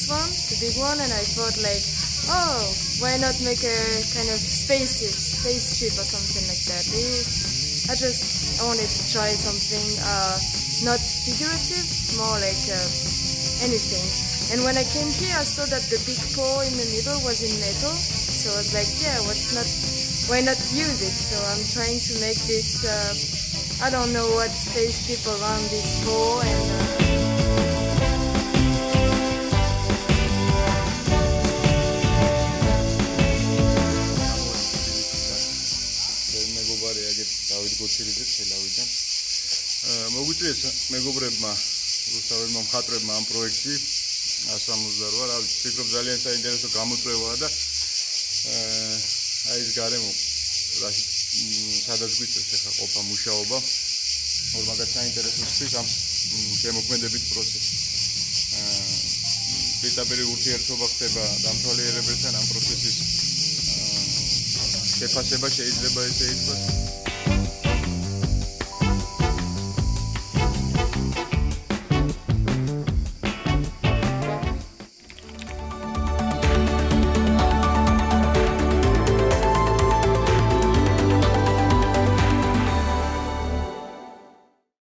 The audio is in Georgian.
this one, the big one, and I thought like, oh, why not make a kind of spaceship, spaceship or something like that. I just wanted to try something uh, not figurative, more like uh, anything. And when I came here, I saw that the big paw in the middle was in metal, so I was like, yeah, what's not, why not use it? So I'm trying to make this. Uh, I don't know what spaceship around this pole and დავით გოცილიძე თელავიდან. მოგვიწვიეს მეგობრებმა რუსთაველმა მხატვრებმა ამ პროექტში. 168, რა ვიცი, ფიქრობ ძალიან საინტერესო გამოწვევაა და აი ეს გარემო რაში სადაც გვიწევს ახლა ყოფა მუშაობა. ორ მაგათ საინტერესო სფის ამ შემოქმედებით პროცესი აა პირდაპირ ურთიერთობა ხდება დამთვალიერებელთან ამ პროცესის აა შეფასება შეიძლება ესე ითქვას